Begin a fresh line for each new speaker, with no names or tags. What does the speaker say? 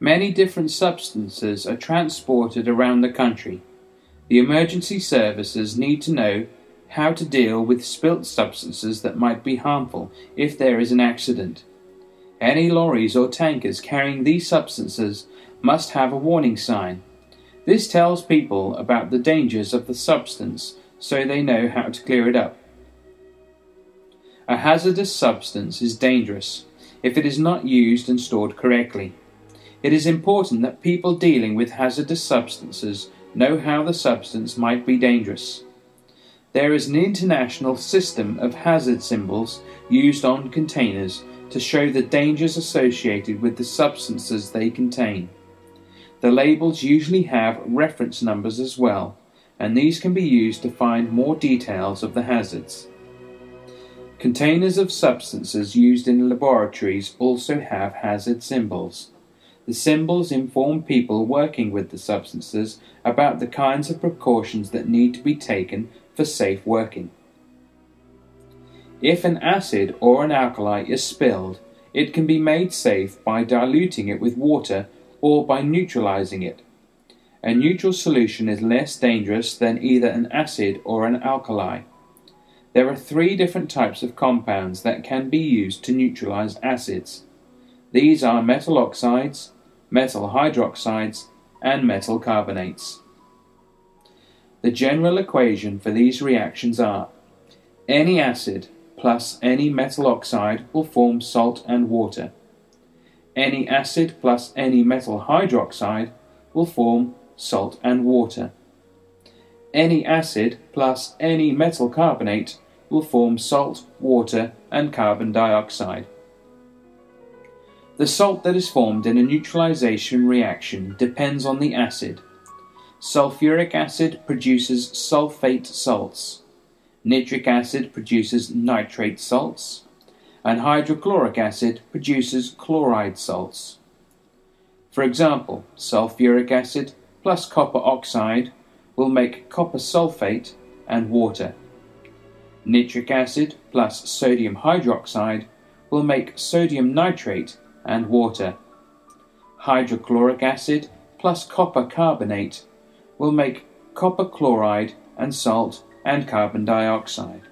Many different substances are transported around the country. The emergency services need to know how to deal with spilt substances that might be harmful if there is an accident. Any lorries or tankers carrying these substances must have a warning sign. This tells people about the dangers of the substance so they know how to clear it up. A hazardous substance is dangerous if it is not used and stored correctly. It is important that people dealing with hazardous substances know how the substance might be dangerous. There is an international system of hazard symbols used on containers to show the dangers associated with the substances they contain. The labels usually have reference numbers as well, and these can be used to find more details of the hazards. Containers of substances used in laboratories also have hazard symbols. The symbols inform people working with the substances about the kinds of precautions that need to be taken for safe working. If an acid or an alkali is spilled, it can be made safe by diluting it with water or by neutralizing it. A neutral solution is less dangerous than either an acid or an alkali. There are three different types of compounds that can be used to neutralize acids. These are metal oxides, metal hydroxides, and metal carbonates. The general equation for these reactions are any acid plus any metal oxide will form salt and water. Any acid plus any metal hydroxide will form salt and water. Any acid plus any metal carbonate will form salt, water, and carbon dioxide. The salt that is formed in a neutralization reaction depends on the acid. Sulfuric acid produces sulfate salts, nitric acid produces nitrate salts, and hydrochloric acid produces chloride salts. For example, sulfuric acid plus copper oxide will make copper sulfate and water. Nitric acid plus sodium hydroxide will make sodium nitrate and water. Hydrochloric acid plus copper carbonate will make copper chloride and salt and carbon dioxide.